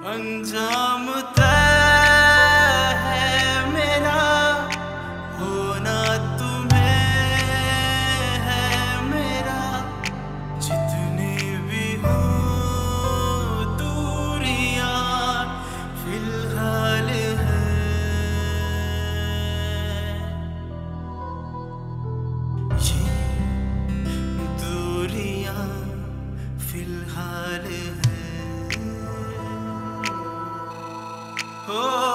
अंजाम तय है मेरा, होना तुम्हें है मेरा। जितने भी हो दूरिया, फ़िलहाल है। ये दूरिया, फ़िलहाल है हो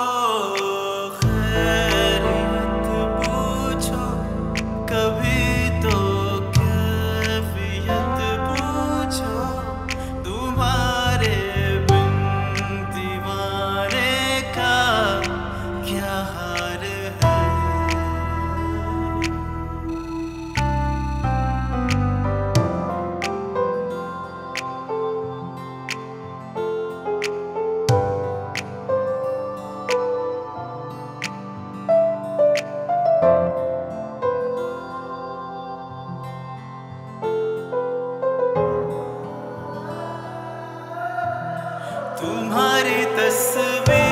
तुम्हारी तस्वीर